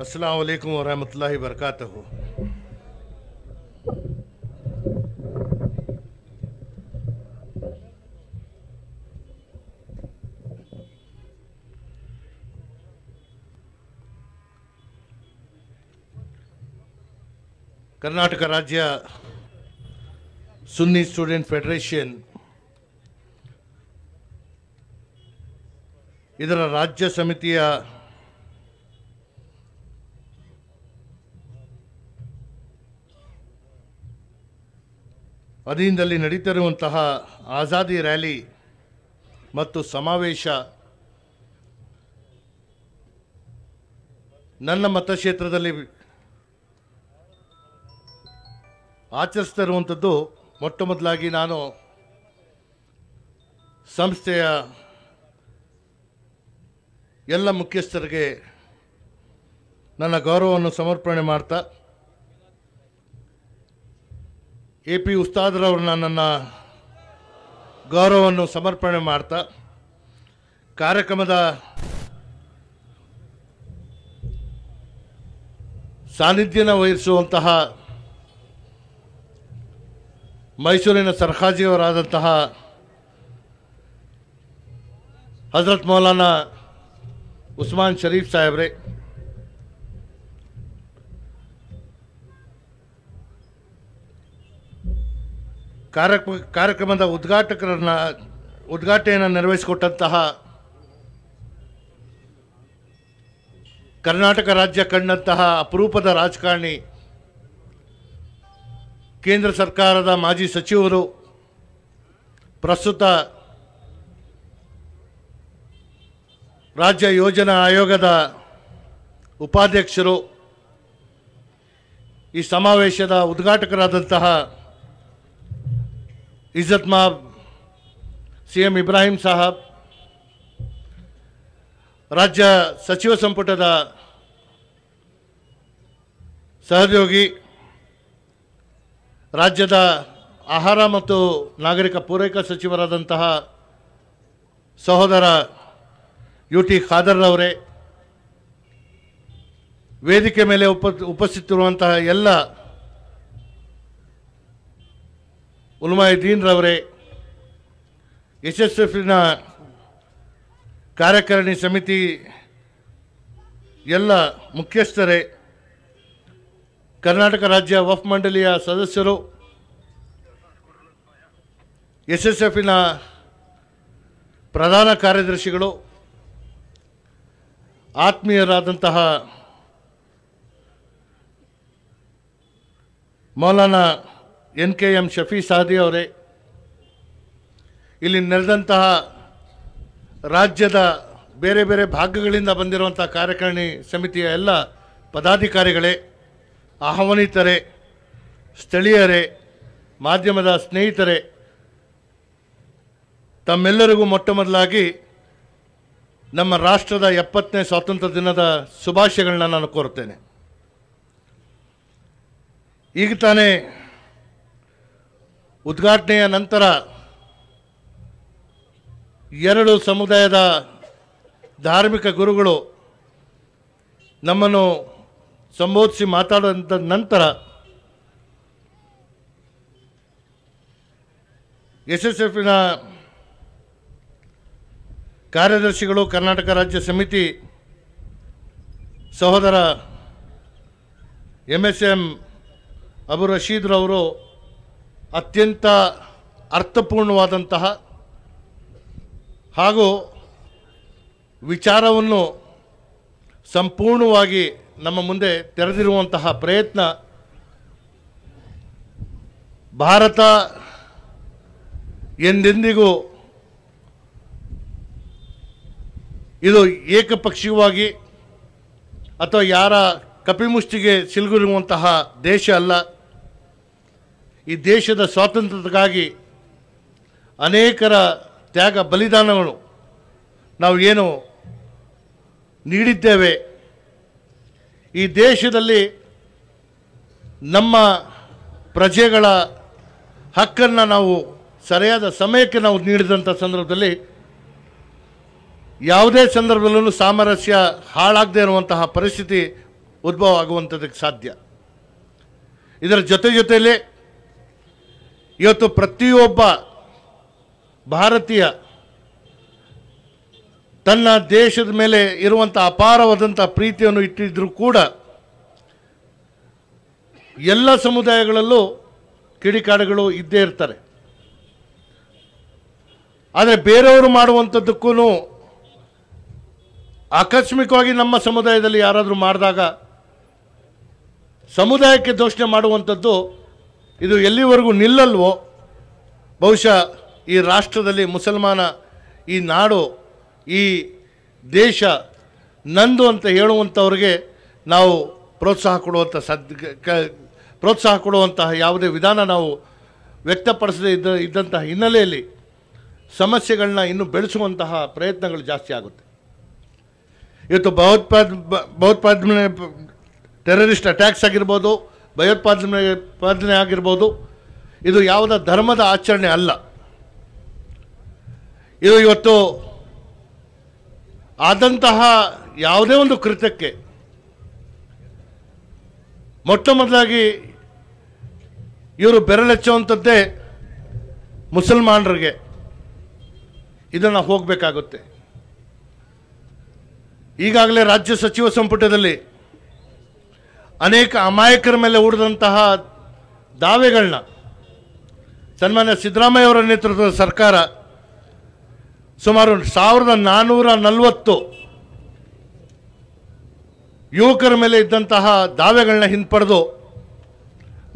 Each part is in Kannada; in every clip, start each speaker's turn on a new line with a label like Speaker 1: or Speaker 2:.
Speaker 1: अस्सलाम वालेकुम वरहमतुल्लाहि वबरकातुहू ಕರ್ನಾಟಕ ರಾಜ್ಯ ಸುನ್ನಿ ಸ್ಟೂಡೆಂಟ್ ಫೆಡರೇಷನ್ ಇದರ ರಾಜ್ಯ ಸಮಿತಿಯ ಅಧೀನದಲ್ಲಿ ನಡೀತಿರುವಂತಹ ಆಜಾದಿ ರ್ಯಾಲಿ ಮತ್ತು ಸಮಾವೇಶ ನನ್ನ ಮತಕ್ಷೇತ್ರದಲ್ಲಿ ಆಚರಿಸ್ತಾ ಇರುವಂಥದ್ದು ಮೊಟ್ಟ ಮೊದಲಾಗಿ ನಾನು ಸಂಸ್ಥೆಯ ಎಲ್ಲ ಮುಖ್ಯಸ್ಥರಿಗೆ ನನ್ನ ಗೌರವವನ್ನು ಸಮರ್ಪಣೆ ಮಾಡ್ತಾ ಎ ಪಿ ಉಸ್ತಾದ್ರವ್ರನ್ನ ನನ್ನ ಗೌರವವನ್ನು ಸಮರ್ಪಣೆ ಮಾಡ್ತಾ, ಕಾರ್ಯಕ್ರಮದ ಸಾನ್ನಿಧ್ಯನ ವಹಿಸುವಂತಹ ಮೈಸೂರಿನ ಸರ್ಹಾಜಿಯವರಾದಂತಹ ಹಜರತ್ ಮೌಲಾನ ಉಸ್ಮಾನ್ ಶರೀಫ್ ಸಾಹೇಬ್ರೆ ಕಾರ್ಯಕ್ರಮ, ಕಾರ್ಯಕ್ರಮದ ಉದ್ಘಾಟಕರನ್ನ, ಉದ್ಘಾಟನೆಯನ್ನು ನೆರವೇರಿಸಿಕೊಟ್ಟಂತಹ ಕರ್ನಾಟಕ ರಾಜ್ಯ ಕಂಡಂತಹ ಅಪರೂಪದ ರಾಜಕಾರಣಿ, ಕೇಂದ್ರ ಸರ್ಕಾರದ ಮಾಜಿ ಸಚಿವರು, ಪ್ರಸ್ತುತ ರಾಜ್ಯ ಯೋಜನಾ ಆಯೋಗದ ಉಪಾಧ್ಯಕ್ಷರು, ಈ ಸಮಾವೇಶದ ಉದ್ಘಾಟಕರಾದಂತಹ ಮಾಬ್ ಸಿ ಎಂ ಇಬ್ರಾಹಿಂ ಸಾಹಬ್, ರಾಜ್ಯ ಸಚಿವ ಸಂಪುಟದ ಸಹೋದ್ಯೋಗಿ, ರಾಜ್ಯದ ಆಹಾರ ಮತ್ತು ನಾಗರಿಕ ಪೂರೈಕೆ ಸಚಿವರಾದಂತಹ ಸಹೋದರ ಯು ಟಿ ಖಾದರ್ರವರೇ ವೇದಿಕೆ ಮೇಲೆ ಉಪ, ಉಪಸ್ಥಿತಿರುವಂತಹ ಎಲ್ಲ ಉಲ್ಮಾಯುದ್ದೀನ್ರವರೇ ಎಸ್ ಎಸ್ ಎಫ್ನ ಕಾರ್ಯಕಾರಿಣಿ ಸಮಿತಿ ಎಲ್ಲ ಮುಖ್ಯಸ್ಥರೇ, ಕರ್ನಾಟಕ ರಾಜ್ಯ ವಫ್ ಮಂಡಳಿಯ ಸದಸ್ಯರು ಎಸ್ ಎಸ್ ಎಫಿನ ಪ್ರಧಾನ ಕಾರ್ಯದರ್ಶಿಗಳು, ಆತ್ಮೀಯರಾದಂತಹ Maulana N K M Shafi Saadi ಅವರೇ, ಇಲ್ಲಿ ನೆರೆದಂತಹ ರಾಜ್ಯದ ಬೇರೆ ಬೇರೆ ಭಾಗಗಳಿಂದ ಬಂದಿರುವಂಥ ಕಾರ್ಯಕಾರಿಣಿ ಸಮಿತಿಯ ಎಲ್ಲ ಪದಾಧಿಕಾರಿಗಳೇ, ಆಹ್ವಾನಿತರೇ, ಸ್ಥಳೀಯರೇ, ಮಾಧ್ಯಮದ ಸ್ನೇಹಿತರೇ, ತಮ್ಮೆಲ್ಲರಿಗೂ ಮೊಟ್ಟ ಮೊದಲಾಗಿ ನಮ್ಮ ರಾಷ್ಟ್ರದ ಎಪ್ಪತ್ತನೇ ಸ್ವಾತಂತ್ರ್ಯ ದಿನದ ಶುಭಾಶಯಗಳನ್ನ ನಾನು ಕೋರುತ್ತೇನೆ. ಈಗ ತಾನೇ ಉದ್ಘಾಟನೆಯ ನಂತರ ಎರಡು ಸಮುದಾಯದ ಧಾರ್ಮಿಕ ಗುರುಗಳು ನಮ್ಮನ್ನು ಸಂಬೋಧಿಸಿ ಮಾತಾಡುವಂಥ ನಂತರ ಎಸ್ ಎಸ್ ಎಫಿನ ಕಾರ್ಯದರ್ಶಿಗಳು ಕರ್ನಾಟಕ ರಾಜ್ಯ ಸಮಿತಿ ಸಹೋದರ ಎಂ ಎಸ್ ಎಂ ಅಬು ರಶೀದ್ರವರು ಅತ್ಯಂತ ಅರ್ಥಪೂರ್ಣವಾದಂತಹ ಹಾಗೂ ವಿಚಾರವನ್ನು ಸಂಪೂರ್ಣವಾಗಿ ನಮ್ಮ ಮುಂದೆ ತೆರೆದಿರುವಂತಹ ಪ್ರಯತ್ನ ಭಾರತ ಎಂದೆಂದಿಗೂ ಇದು ಏಕಪಕ್ಷೀಯವಾಗಿ ಅಥವಾ ಯಾರ ಕಪಿಮುಷ್ಟಿಗೆ ಸಿಲುಗಿರುವಂತಹ ದೇಶ ಅಲ್ಲ. ಈ ದೇಶದ ಸ್ವಾತಂತ್ರ್ಯಕ್ಕಾಗಿ ಅನೇಕರ ತ್ಯಾಗ ಬಲಿದಾನಗಳು ನಾವು ಏನು ನೀಡಿದ್ದೇವೆ. ಈ ದೇಶದಲ್ಲಿ ನಮ್ಮ ಪ್ರಜೆಗಳ ಹಕ್ಕನ್ನು ನಾವು ಸರಿಯಾದ ಸಮಯಕ್ಕೆ ನಾವು ನೀಡಿದಂಥ ಸಂದರ್ಭದಲ್ಲಿ ಯಾವುದೇ ಸಂದರ್ಭದಲ್ಲೂ ಸಾಮರಸ್ಯ ಹಾಳಾಗದೇ ಇರುವಂತಹ ಪರಿಸ್ಥಿತಿ ಉದ್ಭವ ಆಗುವಂಥದ್ದಕ್ಕೆ ಸಾಧ್ಯ. ಇದರ ಜೊತೆ ಜೊತೆಯಲ್ಲೇ ಇವತ್ತು ಪ್ರತಿಯೊಬ್ಬ ಭಾರತೀಯ ತನ್ನ ದೇಶದ ಮೇಲೆ ಇರುವಂಥ ಅಪಾರವಾದಂಥ ಪ್ರೀತಿಯನ್ನು ಇಟ್ಟಿದ್ದರೂ ಕೂಡ ಎಲ್ಲ ಸಮುದಾಯಗಳಲ್ಲೂ ಕಿಡಿಕಾಡುಗಳು ಇದ್ದೇ ಇರ್ತಾರೆ. ಆದರೆ ಬೇರೆಯವರು ಮಾಡುವಂಥದ್ದಕ್ಕೂ ಆಕಸ್ಮಿಕವಾಗಿ ನಮ್ಮ ಸಮುದಾಯದಲ್ಲಿ ಯಾರಾದರೂ ಮಾಡಿದಾಗ ಸಮುದಾಯಕ್ಕೆ ದೋಷಣೆ ಮಾಡುವಂಥದ್ದು ಇದು ಎಲ್ಲಿವರೆಗೂ ನಿಲ್ಲಲ್ವೋ? ಬಹುಶಃ ಈ ರಾಷ್ಟ್ರದಲ್ಲಿ ಮುಸಲ್ಮಾನ ಈ ನಾಡು, ಈ ದೇಶ ನಂದು ಅಂತ ಹೇಳುವಂಥವ್ರಿಗೆ ನಾವು ಪ್ರೋತ್ಸಾಹ ಕೊಡುವಂಥ ಸದ್ ಪ್ರೋತ್ಸಾಹ ಕೊಡುವಂತಹ ಯಾವುದೇ ವಿಧಾನ ನಾವು ವ್ಯಕ್ತಪಡಿಸದೇ ಇದ್ದ, ಇದ್ದಂತಹ ಹಿನ್ನೆಲೆಯಲ್ಲಿ ಸಮಸ್ಯೆಗಳನ್ನ ಇನ್ನೂ ಬೆಳೆಸುವಂತಹ ಪ್ರಯತ್ನಗಳು ಜಾಸ್ತಿ ಆಗುತ್ತೆ. ಇವತ್ತು ಭಯೋತ್ಪಾದ ಭಯೋತ್ಪಾದನೆ ಟೆರರಿಸ್ಟ್ ಅಟ್ಯಾಕ್ಸ್ ಆಗಿರ್ಬೋದು ಭಯೋತ್ಪಾದನೆ ಪಾದನೆ ಆಗಿರ್ಬೋದು. ಇದು ಯಾವುದ ಧರ್ಮದ ಆಚರಣೆ ಅಲ್ಲ. ಇದು ಇವತ್ತು ಆದಂತಹ ಯಾವುದೇ ಒಂದು ಕೃತ್ಯಕ್ಕೆ ಮೊಟ್ಟ ಮೊದಲಾಗಿ ಇವರು ಬೆರಳೆಚ್ಚುವಂಥದ್ದೇ ಮುಸಲ್ಮಾನರಿಗೆ ಇದನ್ನು ಹೋಗಬೇಕಾಗುತ್ತೆ. ಈಗಾಗಲೇ ರಾಜ್ಯ ಸಚಿವ ಸಂಪುಟದಲ್ಲಿ ಅನೇಕ ಅಮಾಯಕರ ಮೇಲೆ ಹೂಡಿದಂತಹ ದಾವೆಗಳನ್ನ ಸನ್ಮಾನ್ಯ ಸಿದ್ದರಾಮಯ್ಯ ಅವರ ನೇತೃತ್ವದ ಸರ್ಕಾರ ಸುಮಾರು ಸಾವಿರದ ನಾನ್ನೂರ ನಲವತ್ತು ಯುವಕರ ಮೇಲೆ ಇದ್ದಂತಹ ದಾವೆಗಳನ್ನ ಹಿಂಪಡೆದು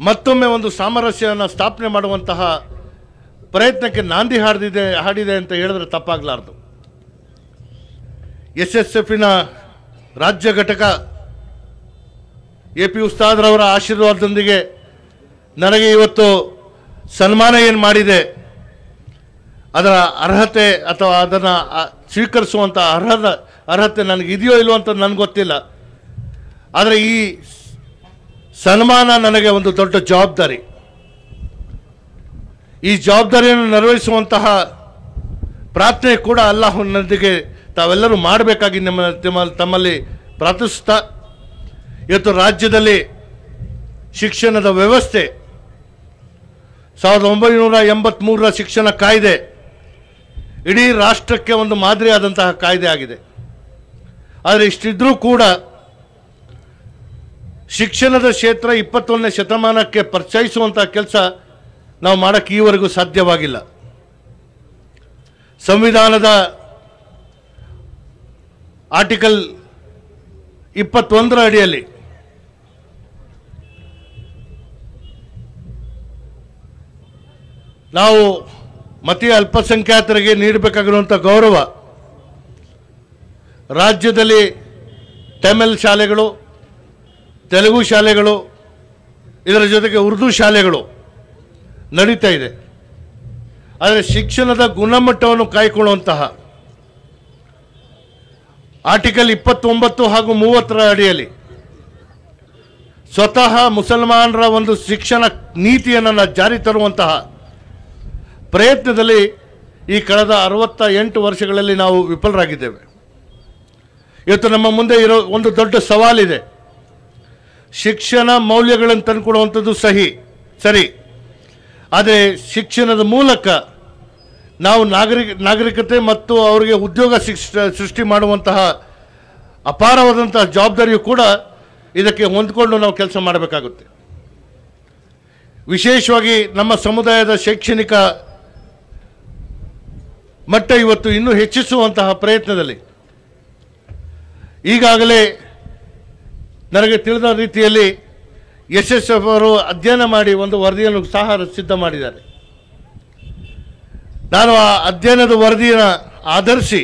Speaker 1: ಮತ್ತೊಮ್ಮೆ ಒಂದು ಸಾಮರಸ್ಯವನ್ನು ಸ್ಥಾಪನೆ ಮಾಡುವಂತಹ ಪ್ರಯತ್ನಕ್ಕೆ ನಾಂದಿ ಹಾಡಿದೆ ಹಾಡಿದೆ ಅಂತ ಹೇಳಿದ್ರೆ ತಪ್ಪಾಗಲಾರ್ದು. ಎಸ್ ಎಸ್ ಎಫಿನ ರಾಜ್ಯ ಘಟಕ ಎ ಪಿ ಉಸ್ತಾದ್ರವರ ಆಶೀರ್ವಾದದೊಂದಿಗೆ ನನಗೆ ಇವತ್ತು ಸನ್ಮಾನ ಏನು ಮಾಡಿದೆ, ಅದರ ಅರ್ಹತೆ ಅಥವಾ ಅದನ್ನು ಸ್ವೀಕರಿಸುವಂಥ ಅರ್ಹದ, ಅರ್ಹತೆ ನನಗೆ ಇದೆಯೋ ಇಲ್ವೋ ಅಂತ ನನಗೆ ಗೊತ್ತಿಲ್ಲ. ಆದರೆ ಈ ಸನ್ಮಾನ ನನಗೆ ಒಂದು ದೊಡ್ಡ ಜವಾಬ್ದಾರಿ. ಈ ಜವಾಬ್ದಾರಿಯನ್ನು ನೆರವೇರಿಸುವಂತಹ ಪ್ರಾರ್ಥನೆ ಕೂಡ ಅಲ್ಲಾಹನೊಂದಿಗೆ ತಾವೆಲ್ಲರೂ ಮಾಡಬೇಕಾಗಿ ನಿಮ್ಮ ತಮ್ಮ ತಮ್ಮಲ್ಲಿ ಪ್ರಾರ್ಥಿಸ್ತಾ ಇವತ್ತು ರಾಜ್ಯದಲ್ಲಿ ಶಿಕ್ಷಣದ ವ್ಯವಸ್ಥೆ, ಸಾವಿರದ ಒಂಬೈನೂರ ಎಂಬತ್ತ್ಮೂರರ ಶಿಕ್ಷಣ ಕಾಯ್ದೆ ಇಡೀ ರಾಷ್ಟ್ರಕ್ಕೆ ಒಂದು ಮಾದರಿಯಾದಂತಹ ಕಾಯ್ದೆ ಆಗಿದೆ. ಆದರೆ ಇಷ್ಟಿದ್ರೂ ಕೂಡ ಶಿಕ್ಷಣದ ಕ್ಷೇತ್ರ ಇಪ್ಪತ್ತೊಂದನೇ ಶತಮಾನಕ್ಕೆ ಪರಿಚಯಿಸುವಂತಹ ಕೆಲಸ ನಾವು ಮಾಡೋಕ್ಕೆ ಈವರೆಗೂ ಸಾಧ್ಯವಾಗಿಲ್ಲ. ಸಂವಿಧಾನದ ಆರ್ಟಿಕಲ್ ಇಪ್ಪತ್ತೊಂದರ ಅಡಿಯಲ್ಲಿ ನಾವು ಮತೀಯ ಅಲ್ಪಸಂಖ್ಯಾತರಿಗೆ ನೀಡಬೇಕಾಗಿರುವಂಥ ಗೌರವ. ರಾಜ್ಯದಲ್ಲಿ ತಮಿಳ್ ಶಾಲೆಗಳು, ತೆಲುಗು ಶಾಲೆಗಳು, ಇದರ ಜೊತೆಗೆ ಉರ್ದು ಶಾಲೆಗಳು ನಡೀತಾ ಇದೆ. ಆದರೆ ಶಿಕ್ಷಣದ ಗುಣಮಟ್ಟವನ್ನು ಕಾಯ್ಕೊಳ್ಳುವಂತಹ ಆರ್ಟಿಕಲ್ ಇಪ್ಪತ್ತೊಂಬತ್ತು ಹಾಗೂ ಮೂವತ್ತರ ಅಡಿಯಲ್ಲಿ ಸ್ವತಃ ಮುಸಲ್ಮಾನರ ಒಂದು ಶಿಕ್ಷಣ ನೀತಿಯನ್ನು ಜಾರಿ ತರುವಂತಹ ಪ್ರಯತ್ನದಲ್ಲಿ ಈ ಕಳೆದ ಅರವತ್ತ ಎಂಟು ವರ್ಷಗಳಲ್ಲಿ ನಾವು ವಿಫಲರಾಗಿದ್ದೇವೆ. ಇವತ್ತು ನಮ್ಮ ಮುಂದೆ ಇರೋ ಒಂದು ದೊಡ್ಡ ಸವಾಲಿದೆ. ಶಿಕ್ಷಣ ಮೌಲ್ಯಗಳನ್ನು ತಂದುಕೊಡುವಂಥದ್ದು ಸಹಿ, ಸರಿ. ಆದರೆ ಶಿಕ್ಷಣದ ಮೂಲಕ ನಾವು ನಾಗರಿಕ, ನಾಗರಿಕತೆ ಮತ್ತು ಅವರಿಗೆ ಉದ್ಯೋಗ ಸೃಷ್ಟಿ ಮಾಡುವಂತಹ ಅಪಾರವಾದಂತಹ ಜವಾಬ್ದಾರಿಯು ಕೂಡ ಇದಕ್ಕೆ ಹೊಂದಿಕೊಂಡು ನಾವು ಕೆಲಸ ಮಾಡಬೇಕಾಗುತ್ತೆ. ವಿಶೇಷವಾಗಿ ನಮ್ಮ ಸಮುದಾಯದ ಶೈಕ್ಷಣಿಕ ಮಟ್ಟ ಇವತ್ತು ಇನ್ನೂ ಹೆಚ್ಚಿಸುವಂತಹ ಪ್ರಯತ್ನದಲ್ಲಿ. ಈಗಾಗಲೇ ನನಗೆ ತಿಳಿದ ರೀತಿಯಲ್ಲಿ ಎಸ್ ಎಸ್ ಎಫ್ ಅವರು ಅಧ್ಯಯನ ಮಾಡಿ ಒಂದು ವರದಿಯನ್ನು ಸಹ ಸಿದ್ಧ ಮಾಡಿದ್ದಾರೆ. ನಾನು ಆ ಅಧ್ಯಯನದ ವರದಿಯನ್ನು ಆಧರಿಸಿ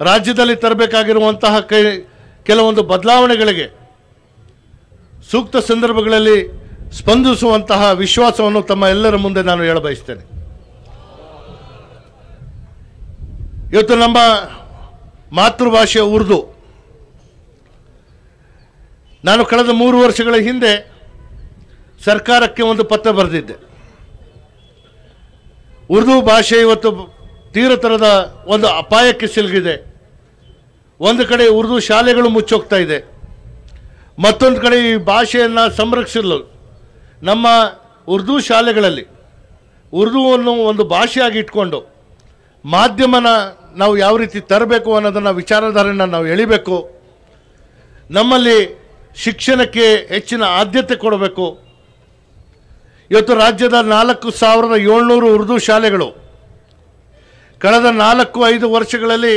Speaker 1: ರಾಜ್ಯದಲ್ಲಿ ತರಬೇಕಾಗಿರುವಂತಹ ಕೈ, ಕೆಲವೊಂದು ಬದಲಾವಣೆಗಳಿಗೆ ಸೂಕ್ತ ಸಂದರ್ಭಗಳಲ್ಲಿ ಸ್ಪಂದಿಸುವಂತಹ ವಿಶ್ವಾಸವನ್ನು ತಮ್ಮ ಎಲ್ಲರ ಮುಂದೆ ನಾನು ಹೇಳ ಇವತ್ತು ನಮ್ಮ ಮಾತೃಭಾಷೆ ಉರ್ದು. ನಾನು ಕಳೆದ ಮೂರು ವರ್ಷಗಳ ಹಿಂದೆ ಸರ್ಕಾರಕ್ಕೆ ಒಂದು ಪತ್ರ ಬರೆದಿದ್ದೆ. ಉರ್ದು ಭಾಷೆ ಇವತ್ತು ತೀರತರದ ಒಂದು ಅಪಾಯಕ್ಕೆ ಸಿಲುಕಿದೆ ಒಂದು ಕಡೆ ಉರ್ದು ಶಾಲೆಗಳು ಮುಚ್ಚೋಗ್ತಾ ಇದೆ. ಮತ್ತೊಂದು ಕಡೆ ಈ ಭಾಷೆಯನ್ನು ಸಂರಕ್ಷಿಸಲು ನಮ್ಮ ಉರ್ದು ಶಾಲೆಗಳಲ್ಲಿ ಉರ್ದುವನ್ನು ಒಂದು ಭಾಷೆಯಾಗಿ ಇಟ್ಕೊಂಡು ಮಾಧ್ಯಮನ ನಾವು ಯಾವ ರೀತಿ ತರಬೇಕು ಅನ್ನೋದನ್ನು ವಿಚಾರಧಾರೆಯನ್ನು ನಾವು ಎಳಿಬೇಕು. ನಮ್ಮಲ್ಲಿ ಶಿಕ್ಷಣಕ್ಕೆ ಹೆಚ್ಚಿನ ಆದ್ಯತೆ ಕೊಡಬೇಕು. ಇವತ್ತು ರಾಜ್ಯದ ನಾಲ್ಕು ಸಾವಿರದ ಏಳ್ನೂರು ಉರ್ದು ಶಾಲೆಗಳು ಕಳೆದ ನಾಲ್ಕು ಐದು ವರ್ಷಗಳಲ್ಲಿ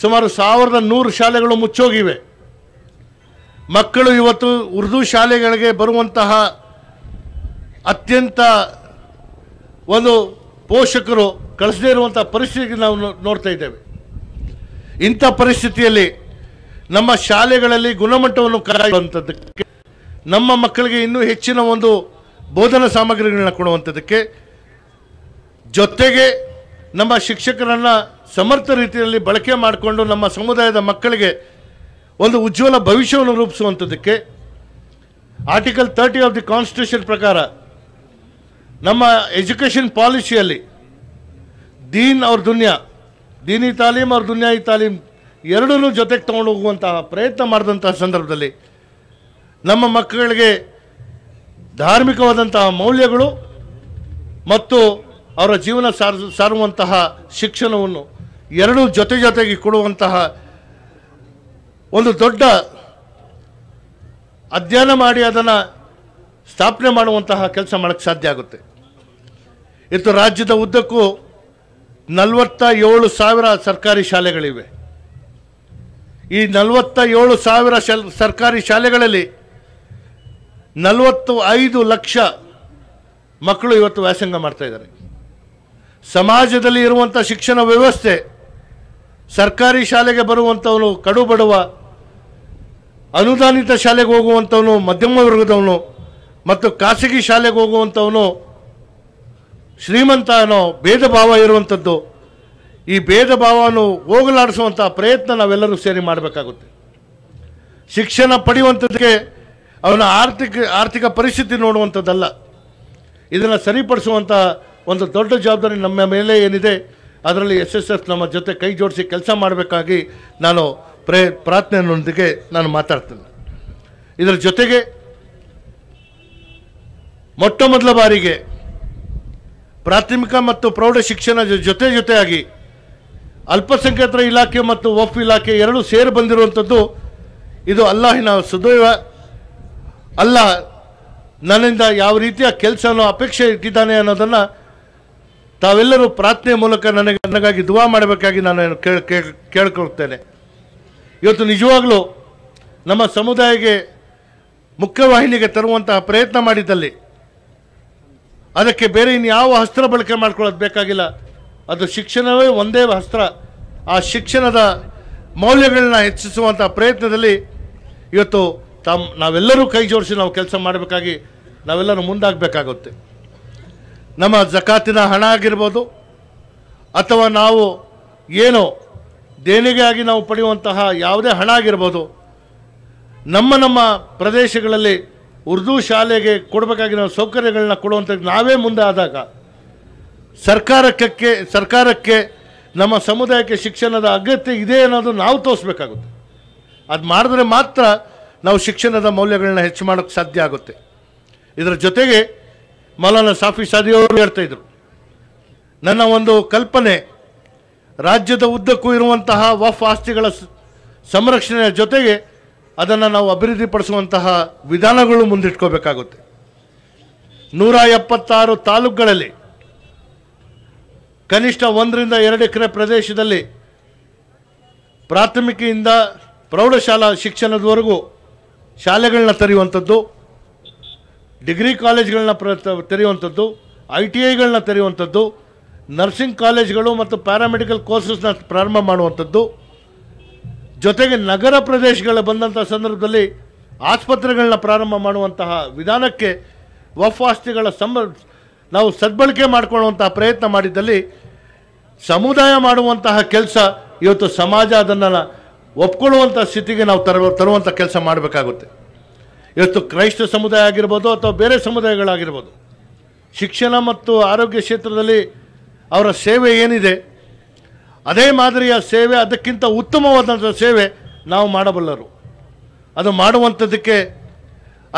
Speaker 1: ಸುಮಾರು ಸಾವಿರದ ನೂರು ಶಾಲೆಗಳು ಮುಚ್ಚೋಗಿವೆ. ಮಕ್ಕಳು ಇವತ್ತು ಉರ್ದು ಶಾಲೆಗಳಿಗೆ ಬರುವಂತಹ ಅತ್ಯಂತ ಒಂದು ಪೋಷಕರು ಕಳಿಸದೇ ಇರುವಂಥ ಪರಿಸ್ಥಿತಿಗೆ ನಾವು ನೋಡ್ತಾ ಇದ್ದೇವೆ. ಇಂಥ ಪರಿಸ್ಥಿತಿಯಲ್ಲಿ ನಮ್ಮ ಶಾಲೆಗಳಲ್ಲಿ ಗುಣಮಟ್ಟವನ್ನು ಕಾಯುವಂಥದ್ದಕ್ಕೆ ನಮ್ಮ ಮಕ್ಕಳಿಗೆ ಇನ್ನೂ ಹೆಚ್ಚಿನ ಒಂದು ಬೋಧನಾ ಸಾಮಗ್ರಿಗಳನ್ನ ಕೊಡುವಂಥದ್ದಕ್ಕೆ ಜೊತೆಗೆ ನಮ್ಮ ಶಿಕ್ಷಕರನ್ನು ಸಮರ್ಥ ರೀತಿಯಲ್ಲಿ ಬಳಕೆ ಮಾಡಿಕೊಂಡು ನಮ್ಮ ಸಮುದಾಯದ ಮಕ್ಕಳಿಗೆ ಒಂದು ಉಜ್ವಲ ಭವಿಷ್ಯವನ್ನು ರೂಪಿಸುವಂಥದ್ದಕ್ಕೆ article thirty of the constitution ಪ್ರಕಾರ ನಮ್ಮ ಎಜುಕೇಷನ್ ಪಾಲಿಸಿಯಲ್ಲಿ ದೀನ್ ಅವ್ರ ದುನಿಯಾ, ದೀನಿ ತಾಲೀಮ್ ಅವ್ರ ದುನಿಯಾಯಿ ತಾಲೀಮ್ ಎರಡನ್ನೂ ಜೊತೆಗೆ ತೊಗೊಂಡು ಹೋಗುವಂತಹ ಪ್ರಯತ್ನ ಮಾಡಿದಂತಹ ಸಂದರ್ಭದಲ್ಲಿ ನಮ್ಮ ಮಕ್ಕಳಿಗೆ ಧಾರ್ಮಿಕವಾದಂತಹ ಮೌಲ್ಯಗಳು ಮತ್ತು ಅವರ ಜೀವನ ಸಾರ್, ಸಾರುವಂತಹ ಶಿಕ್ಷಣವನ್ನು ಎರಡೂ ಜೊತೆ ಜೊತೆಗೆ ಕೊಡುವಂತಹ ಒಂದು ದೊಡ್ಡ ಅಧ್ಯಯನ ಮಾಡಿ ಅದನ್ನು ಸ್ಥಾಪನೆ ಮಾಡುವಂತಹ ಕೆಲಸ ಮಾಡೋಕ್ಕೆ ಸಾಧ್ಯ ಆಗುತ್ತೆ. ಇತ್ತು ರಾಜ್ಯದ ಉದ್ದಕ್ಕೂ ನಲವತ್ತ ಏಳು ಸಾವಿರ ಸರ್ಕಾರಿ ಶಾಲೆಗಳಿವೆ. ಈ ನಲವತ್ತ ಏಳು ಸಾವಿರ ಶಲ್, ಸರ್ಕಾರಿ ಶಾಲೆಗಳಲ್ಲಿ ನಲವತ್ತು ಐದು ಲಕ್ಷ ಮಕ್ಕಳು ಇವತ್ತು ವ್ಯಾಸಂಗ ಮಾಡ್ತಾ ಇದ್ದಾರೆ. ಸಮಾಜದಲ್ಲಿ ಇರುವಂಥ ಶಿಕ್ಷಣ ವ್ಯವಸ್ಥೆ, ಸರ್ಕಾರಿ ಶಾಲೆಗೆ ಬರುವಂಥವನು ಕಡು ಬಡವ, ಅನುದಾನಿತ ಶಾಲೆಗೆ ಹೋಗುವಂಥವನು ಮಧ್ಯಮ ವರ್ಗದವನು ಮತ್ತು ಖಾಸಗಿ ಶಾಲೆಗೆ ಹೋಗುವಂಥವನು ಶ್ರೀಮಂತ ಅನ್ನೋ ಭೇದ ಭಾವ ಇರುವಂಥದ್ದು. ಈ ಭೇದ ಭಾವವನ್ನು ಹೋಗಲಾಡಿಸುವಂಥ ಪ್ರಯತ್ನ ನಾವೆಲ್ಲರೂ ಸೇರಿ ಮಾಡಬೇಕಾಗುತ್ತೆ. ಶಿಕ್ಷಣ ಪಡೆಯುವಂಥದ್ದಕ್ಕೆ ಅವನ ಆರ್ಥಿಕ ಆರ್ಥಿಕ ಪರಿಸ್ಥಿತಿ ನೋಡುವಂಥದ್ದಲ್ಲ. ಇದನ್ನು ಸರಿಪಡಿಸುವಂಥ ಒಂದು ದೊಡ್ಡ ಜವಾಬ್ದಾರಿ ನಮ್ಮ ಮೇಲೆ ಏನಿದೆ, ಅದರಲ್ಲಿ ಎಸ್ ಎಸ್ ಎಫ್ ನಮ್ಮ ಜೊತೆ ಕೈ ಜೋಡಿಸಿ ಕೆಲಸ ಮಾಡಬೇಕಾಗಿ ನಾನು ಪ್ರೇ ಪ್ರಾರ್ಥನೆಯೊಂದಿಗೆ ನಾನು ಮಾತಾಡ್ತೇನೆ. ಇದರ ಜೊತೆಗೆ ಮೊಟ್ಟ ಮೊದಲ ಬಾರಿಗೆ ಪ್ರಾಥಮಿಕ ಮತ್ತು ಪ್ರೌಢ ಶಿಕ್ಷಣ ಜೊತೆ ಜೊತೆಯಾಗಿ ಅಲ್ಪಸಂಖ್ಯಾತರ ಇಲಾಖೆ ಮತ್ತು ವಫ್ ಇಲಾಖೆ ಎರಡೂ ಸೇರಿ ಬಂದಿರುವಂಥದ್ದು ಇದು ಅಲ್ಲಾಹಿನ ಸುದೈವ. ಅಲ್ಲ ನನ್ನಿಂದ ಯಾವ ರೀತಿಯ ಕೆಲಸನೋ ಅಪೇಕ್ಷೆ ಇಟ್ಟಿದ್ದಾನೆ ಅನ್ನೋದನ್ನು ತಾವೆಲ್ಲರೂ ಪ್ರಾರ್ಥನೆ ಮೂಲಕ ನನಗೆ ನನಗಾಗಿ ದುವಾ ಮಾಡಬೇಕಾಗಿ ನಾನು ಕೇಳ್ಕೊಳ್ತೇನೆ. ಇವತ್ತು ನಿಜವಾಗಲೂ ನಮ್ಮ ಸಮುದಾಯಕ್ಕೆ ಮುಖ್ಯವಾಹಿನಿಗೆ ತರುವಂತಹ ಪ್ರಯತ್ನ ಮಾಡಿದ್ದಲ್ಲಿ ಅದಕ್ಕೆ ಬೇರೆ ಇನ್ಯಾವ ಅಸ್ತ್ರ ಬಳಕೆ ಮಾಡ್ಕೊಳ್ಳೋದು ಬೇಕಾಗಿಲ್ಲ. ಅದು ಶಿಕ್ಷಣವೇ ಒಂದೇ ಅಸ್ತ್ರ. ಆ ಶಿಕ್ಷಣದ ಮೌಲ್ಯಗಳನ್ನ ಹೆಚ್ಚಿಸುವಂಥ ಪ್ರಯತ್ನದಲ್ಲಿ ಇವತ್ತು ತಮ್ಮ ನಾವೆಲ್ಲರೂ ಕೈ ಜೋಡಿಸಿ ನಾವು ಕೆಲಸ ಮಾಡಬೇಕಾಗಿ ನಾವೆಲ್ಲರೂ ಮುಂದಾಗಬೇಕಾಗುತ್ತೆ. ನಮ್ಮ ಜಕಾತಿನ ಹಣ ಆಗಿರ್ಬೋದು, ಅಥವಾ ನಾವು ಏನು ದೇಣಿಗೆಯಾಗಿ ನಾವು ಪಡೆಯುವಂತಹ ಯಾವುದೇ ಹಣ ಆಗಿರ್ಬೋದು, ನಮ್ಮ ನಮ್ಮ ಪ್ರದೇಶಗಳಲ್ಲಿ ಉರ್ದು ಶಾಲೆಗೆ ಕೊಡಬೇಕಾಗಿರೋ ಸೌಕರ್ಯಗಳನ್ನ ಕೊಡುವಂಥದ್ದು ನಾವೇ ಮುಂದೆ ಆದಾಗ ಸರ್ಕಾರಕ್ಕೆ ಸರ್ಕಾರಕ್ಕೆ ನಮ್ಮ ಸಮುದಾಯಕ್ಕೆ ಶಿಕ್ಷಣದ ಅಗತ್ಯ ಇದೆ ಅನ್ನೋದು ನಾವು ತೋರಿಸ್ಬೇಕಾಗುತ್ತೆ. ಅದು ಮಾಡಿದ್ರೆ ಮಾತ್ರ ನಾವು ಶಿಕ್ಷಣದ ಮೌಲ್ಯಗಳನ್ನ ಹೆಚ್ಚು ಮಾಡೋಕ್ಕೆ ಸಾಧ್ಯ ಆಗುತ್ತೆ. ಇದರ ಜೊತೆಗೆ ಮೌಲಾನ ಸಾಫಿ ಸಾದಿಯವರು ಹೇಳ್ತಾ ಇದ್ರು, ನನ್ನ ಒಂದು ಕಲ್ಪನೆ, ರಾಜ್ಯದ ಉದ್ದಕ್ಕೂ ಇರುವಂತಹ ವಫ್ ಆಸ್ತಿಗಳ ಸಂರಕ್ಷಣೆಯ ಜೊತೆಗೆ ಅದನ್ನು ನಾವು ಅಭಿವೃದ್ಧಿಪಡಿಸುವಂತಹ ವಿಧಾನಗಳು ಮುಂದಿಟ್ಕೋಬೇಕಾಗುತ್ತೆ. ನೂರ ಎಪ್ಪತ್ತಾರು ತಾಲೂಕುಗಳಲ್ಲಿ, ಕನಿಷ್ಠ ಒಂದರಿಂದ ಎರಡು ಎಕರೆ ಪ್ರದೇಶದಲ್ಲಿ ಪ್ರಾಥಮಿಕೆಯಿಂದ ಪ್ರೌಢಶಾಲಾ ಶಿಕ್ಷಣದವರೆಗೂ ಶಾಲೆಗಳನ್ನ ತೆರೆಯುವಂಥದ್ದು, ಡಿಗ್ರಿ ಕಾಲೇಜ್ಗಳನ್ನ ಪ್ರ, ತೆರೆಯುವಂಥದ್ದು, ಐ ಟಿ ಐಗಳನ್ನ ತೆರೆಯುವಂಥದ್ದು, ನರ್ಸಿಂಗ್ ಕಾಲೇಜ್ಗಳು ಮತ್ತು ಪ್ಯಾರಾಮೆಡಿಕಲ್ ಕೋರ್ಸಸ್ನ ಪ್ರಾರಂಭ ಮಾಡುವಂಥದ್ದು. ಜೊತೆಗೆ ನಗರ ಪ್ರದೇಶಗಳ ಬಂದಂಥ ಸಂದರ್ಭದಲ್ಲಿ ಆಸ್ಪತ್ರೆಗಳನ್ನ ಪ್ರಾರಂಭ ಮಾಡುವಂತಹ ವಿಧಾನಕ್ಕೆ ವಫ್ ಆಸ್ತಿಗಳ ಸಂಬ, ನಾವು ಸದ್ಬಳಕೆ ಮಾಡಿಕೊಳ್ಳುವಂತಹ ಪ್ರಯತ್ನ ಮಾಡಿದ್ದಲ್ಲಿ ಸಮುದಾಯ ಮಾಡುವಂತಹ ಕೆಲಸ ಇವತ್ತು ಸಮಾಜ ಅದನ್ನು ಒಪ್ಕೊಳ್ಳುವಂಥ ಸ್ಥಿತಿಗೆ ನಾವು ತರ ತರುವಂಥ ಕೆಲಸ ಮಾಡಬೇಕಾಗುತ್ತೆ. ಇವತ್ತು ಕ್ರೈಸ್ತ ಸಮುದಾಯ ಆಗಿರ್ಬೋದು ಅಥವಾ ಬೇರೆ ಸಮುದಾಯಗಳಾಗಿರ್ಬೋದು, ಶಿಕ್ಷಣ ಮತ್ತು ಆರೋಗ್ಯ ಕ್ಷೇತ್ರದಲ್ಲಿ ಅವರ ಸೇವೆ ಏನಿದೆ ಅದೇ ಮಾದರಿಯ ಸೇವೆ, ಅದಕ್ಕಿಂತ ಉತ್ತಮವಾದಂಥ ಸೇವೆ ನಾವು ಮಾಡಬಲ್ಲರು. ಅದು ಮಾಡುವಂಥದ್ದಕ್ಕೆ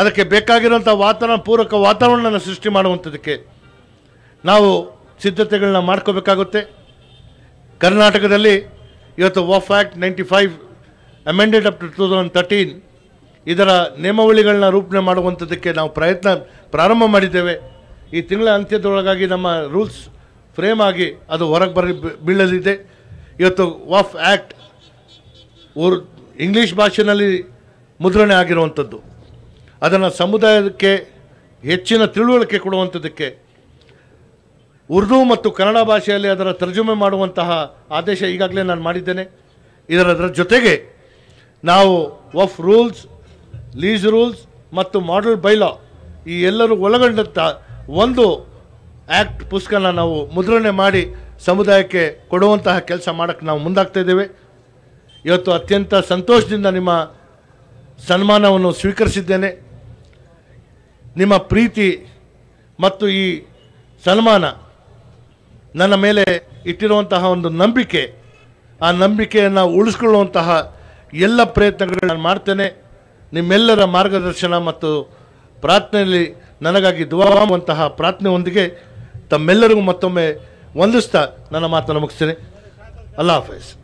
Speaker 1: ಅದಕ್ಕೆ ಬೇಕಾಗಿರುವಂಥ ವಾತಾವರಣ, ಪೂರಕ ವಾತಾವರಣ ಸೃಷ್ಟಿ ಮಾಡುವಂಥದ್ದಕ್ಕೆ ನಾವು ಸಿದ್ಧತೆಗಳನ್ನ ಮಾಡ್ಕೋಬೇಕಾಗುತ್ತೆ. ಕರ್ನಾಟಕದಲ್ಲಿ ಇವತ್ತು Waqf act ninety five amended up to two thousand thirteen ಇದರ ನಿಯಮಾವಳಿಗಳನ್ನ ರೂಪಣೆ ಮಾಡುವಂಥದ್ದಕ್ಕೆ ನಾವು ಪ್ರಯತ್ನ ಪ್ರಾರಂಭ ಮಾಡಿದ್ದೇವೆ. ಈ ತಿಂಗಳ ಅಂತ್ಯದೊಳಗಾಗಿ ನಮ್ಮ ರೂಲ್ಸ್ ಫ್ರೇಮ್ ಆಗಿ ಅದು ಹೊರಗೆ ಬರ ಬೀಳಲಿದೆ. ಇವತ್ತು ವಫ್ ಆ್ಯಕ್ಟ್ ಉರ್ ಇಂಗ್ಲೀಷ್ ಭಾಷೆಯಲ್ಲಿ ಮುದ್ರಣೆ ಆಗಿರುವಂಥದ್ದು. ಅದನ್ನು ಸಮುದಾಯಕ್ಕೆ ಹೆಚ್ಚಿನ ತಿಳುವಳಿಕೆ ಕೊಡುವಂಥದ್ದಕ್ಕೆ ಉರ್ದು ಮತ್ತು ಕನ್ನಡ ಭಾಷೆಯಲ್ಲಿ ಅದರ ತರ್ಜುಮೆ ಮಾಡುವಂತಹ ಆದೇಶ ಈಗಾಗಲೇ ನಾನು ಮಾಡಿದ್ದೇನೆ. ಇದರ ಜೊತೆಗೆ ನಾವು ವಫ್ ರೂಲ್ಸ್, ಲೀಸ್ ರೂಲ್ಸ್ ಮತ್ತು ಮಾಡೆಲ್ ಬೈಲಾ ಈ ಎಲ್ಲರೂ ಒಳಗೊಂಡಂಥ ಒಂದು ಆ್ಯಕ್ಟ್ ಪುಸ್ತಕನ ನಾವು ಮುದ್ರಣೆ ಮಾಡಿ ಸಮುದಾಯಕ್ಕೆ ಕೊಡುವಂತಹ ಕೆಲಸ ಮಾಡೋಕ್ಕೆ ನಾವು ಮುಂದಾಗ್ತಾ ಇದ್ದೇವೆ. ಇವತ್ತು ಅತ್ಯಂತ ಸಂತೋಷದಿಂದ ನಿಮ್ಮ ಸನ್ಮಾನವನ್ನು ಸ್ವೀಕರಿಸಿದ್ದೇನೆ. ನಿಮ್ಮ ಪ್ರೀತಿ ಮತ್ತು ಈ ಸನ್ಮಾನ ನನ್ನ ಮೇಲೆ ಇಟ್ಟಿರುವಂತಹ ಒಂದು ನಂಬಿಕೆ, ಆ ನಂಬಿಕೆಯನ್ನು ಉಳಿಸ್ಕೊಳ್ಳುವಂತಹ ಎಲ್ಲ ಪ್ರಯತ್ನಗಳು ನಾನು ಮಾಡ್ತೇನೆ. ನಿಮ್ಮೆಲ್ಲರ ಮಾರ್ಗದರ್ಶನ ಮತ್ತು ಪ್ರಾರ್ಥನೆಯಲ್ಲಿ ನನಗಾಗಿ ದುವಾಗುವಂತಹ ಪ್ರಾರ್ಥನೆಯೊಂದಿಗೆ ತಮ್ಮೆಲ್ಲರಿಗೂ ಮತ್ತೊಮ್ಮೆ ವಂದಿಸ್ತಾ ನನ್ನ ಮಾತನ್ನು ಮುಗಿಸ್ತೀನಿ. ಅಲ್ಲಾ ಹಾಫೀಸ್.